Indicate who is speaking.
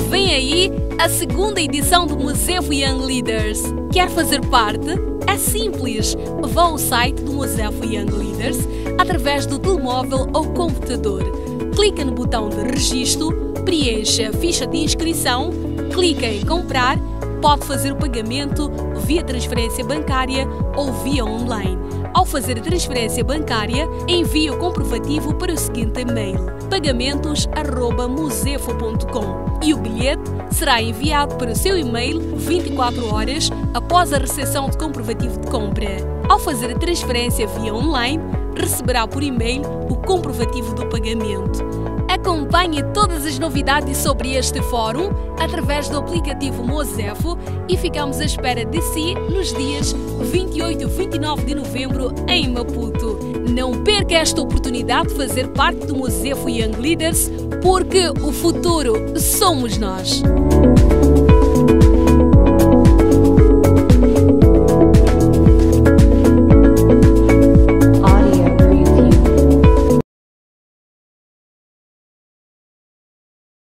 Speaker 1: Vem aí a segunda edição do Museu Young Leaders. Quer fazer parte? É simples. Vá ao site do Museu Young Leaders através do telemóvel ou computador. Clica no botão de registro, preencha a ficha de inscrição, clica em comprar, pode fazer o pagamento via transferência bancária ou via online. Ao fazer a transferência bancária, envie o comprovativo para o seguinte e-mail: pagamentos@musefo.com e o bilhete será enviado para o seu e-mail 24 horas após a recepção de comprovativo de compra. Ao fazer a transferência via online, receberá por e-mail o comprovativo do pagamento. Acompanhe todas as novidades sobre este fórum através do aplicativo Mozefo e ficamos à espera de si nos dias 28 e 29 de novembro em Maputo. Não perca esta oportunidade de fazer parte do Mozefo Young Leaders, porque o futuro somos nós.